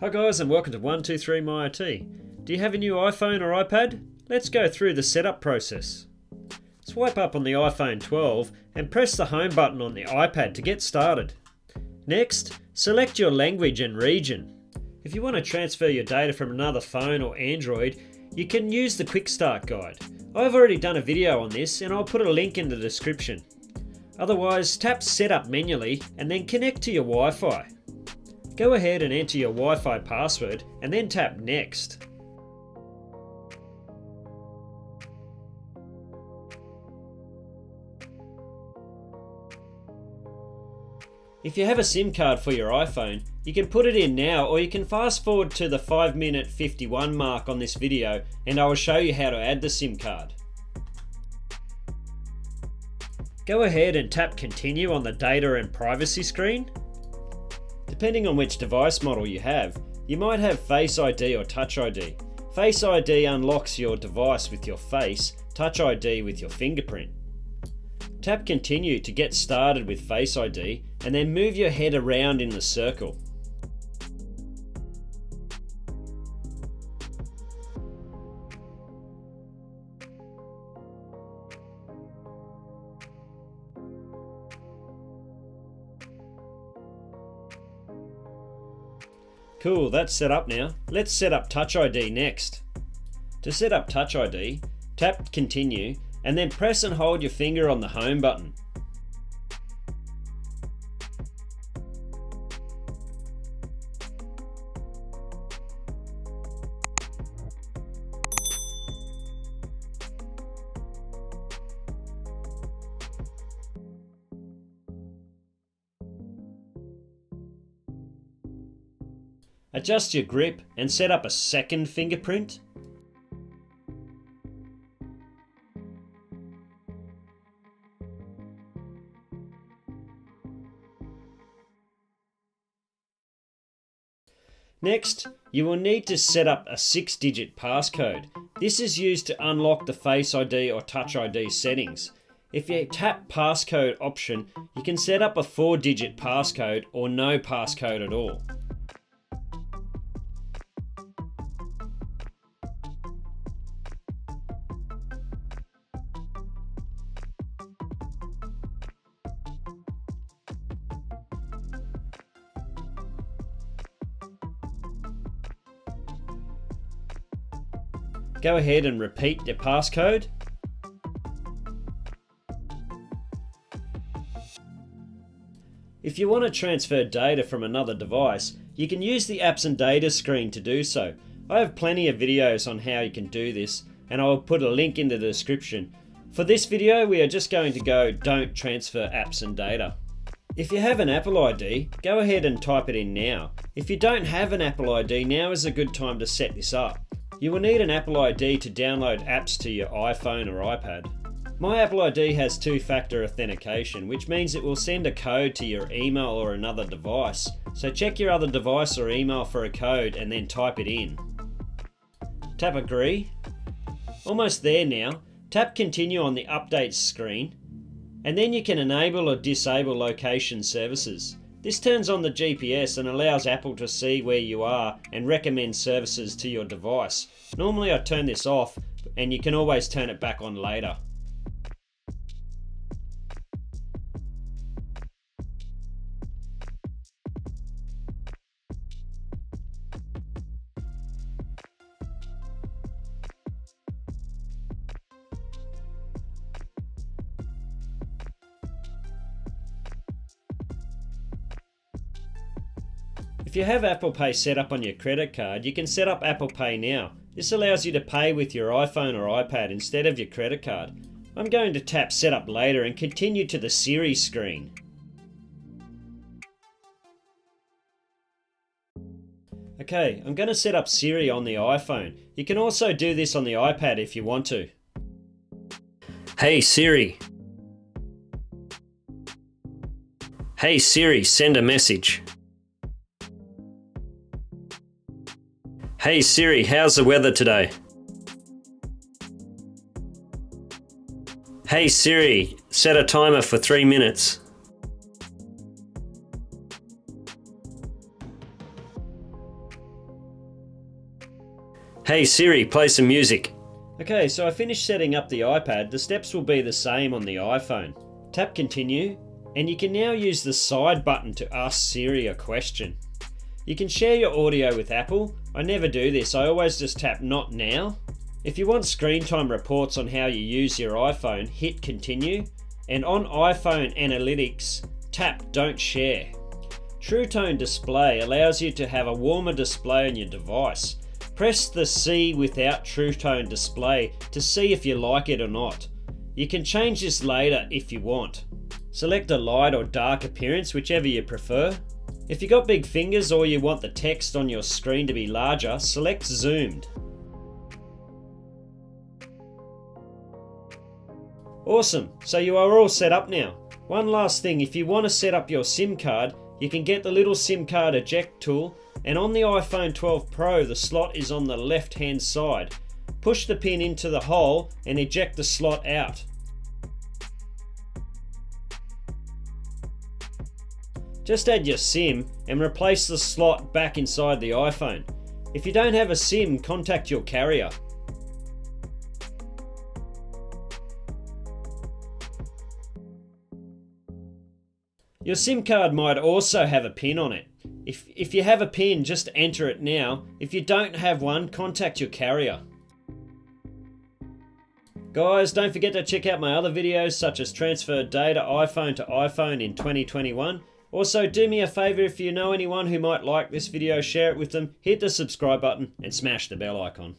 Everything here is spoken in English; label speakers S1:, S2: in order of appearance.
S1: Hi guys and welcome to 123myIT. Do you have a new iPhone or iPad? Let's go through the setup process. Swipe up on the iPhone 12 and press the home button on the iPad to get started. Next, select your language and region. If you want to transfer your data from another phone or Android, you can use the Quick Start Guide. I've already done a video on this and I'll put a link in the description. Otherwise, tap Setup manually and then connect to your Wi-Fi. Go ahead and enter your Wi-Fi password and then tap Next. If you have a SIM card for your iPhone, you can put it in now or you can fast forward to the 5 minute 51 mark on this video and I will show you how to add the SIM card. Go ahead and tap continue on the data and privacy screen Depending on which device model you have, you might have Face ID or Touch ID. Face ID unlocks your device with your face, Touch ID with your fingerprint. Tap continue to get started with Face ID and then move your head around in the circle. Cool, that's set up now. Let's set up Touch ID next. To set up Touch ID, tap Continue and then press and hold your finger on the Home button. Adjust your grip and set up a second fingerprint. Next, you will need to set up a 6-digit passcode. This is used to unlock the Face ID or Touch ID settings. If you tap passcode option, you can set up a 4-digit passcode or no passcode at all. Go ahead and repeat your passcode. If you want to transfer data from another device, you can use the apps and data screen to do so. I have plenty of videos on how you can do this and I will put a link in the description. For this video we are just going to go don't transfer apps and data. If you have an Apple ID, go ahead and type it in now. If you don't have an Apple ID, now is a good time to set this up. You will need an Apple ID to download apps to your iPhone or iPad. My Apple ID has two-factor authentication, which means it will send a code to your email or another device. So check your other device or email for a code and then type it in. Tap agree. Almost there now. Tap continue on the updates screen and then you can enable or disable location services. This turns on the GPS and allows Apple to see where you are and recommend services to your device. Normally I turn this off and you can always turn it back on later. If you have Apple Pay set up on your credit card, you can set up Apple Pay now. This allows you to pay with your iPhone or iPad instead of your credit card. I'm going to tap Setup later and continue to the Siri screen. Okay, I'm going to set up Siri on the iPhone. You can also do this on the iPad if you want to. Hey Siri. Hey Siri, send a message. Hey Siri, how's the weather today? Hey Siri, set a timer for three minutes. Hey Siri, play some music. Okay, so I finished setting up the iPad. The steps will be the same on the iPhone. Tap continue, and you can now use the side button to ask Siri a question. You can share your audio with Apple. I never do this, I always just tap not now. If you want screen time reports on how you use your iPhone, hit continue, and on iPhone Analytics, tap don't share. True Tone Display allows you to have a warmer display on your device. Press the see without True Tone Display to see if you like it or not. You can change this later if you want. Select a light or dark appearance, whichever you prefer. If you've got big fingers or you want the text on your screen to be larger, select Zoomed. Awesome, so you are all set up now. One last thing, if you want to set up your SIM card, you can get the little SIM card eject tool and on the iPhone 12 Pro the slot is on the left hand side. Push the pin into the hole and eject the slot out. Just add your SIM and replace the slot back inside the iPhone. If you don't have a SIM, contact your carrier. Your SIM card might also have a pin on it. If, if you have a pin, just enter it now. If you don't have one, contact your carrier. Guys, don't forget to check out my other videos such as transfer data iPhone to iPhone in 2021. Also, do me a favour if you know anyone who might like this video, share it with them, hit the subscribe button and smash the bell icon.